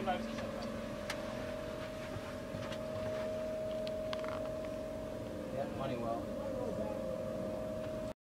von Leipzig.